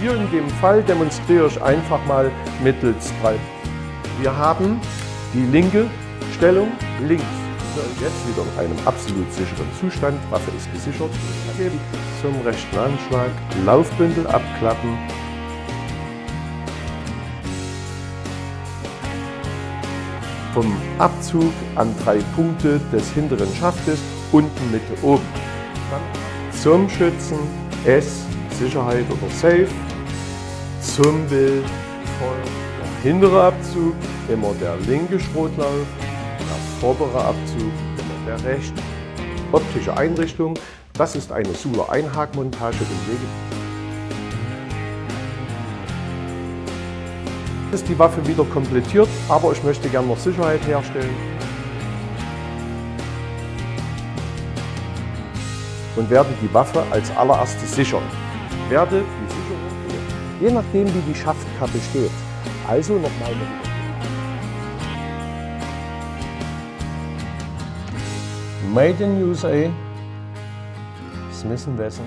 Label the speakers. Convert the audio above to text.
Speaker 1: Hier in dem Fall demonstriere ich einfach mal mittels drei. Wir haben die linke Stellung links. Jetzt wieder in einem absolut sicheren Zustand. Waffe ist gesichert. Zum rechten Anschlag. Laufbündel abklappen. Vom Abzug an drei Punkte des hinteren Schaftes, unten, Mitte, oben. Dann zum Schützen S, Sicherheit oder Safe. Zum Bild Feuer. Der hintere Abzug, immer der linke Schrotlauf. Der vordere Abzug, immer der rechte. Optische Einrichtung, das ist eine Sula Einhakmontage im Wege. ist die Waffe wieder komplettiert, aber ich möchte gerne noch Sicherheit herstellen. Und werde die Waffe als allererstes sichern. Werde Sicherung,
Speaker 2: je nachdem wie die Schaftkappe steht. Also nochmal
Speaker 1: Made in USA, Smith Wesson,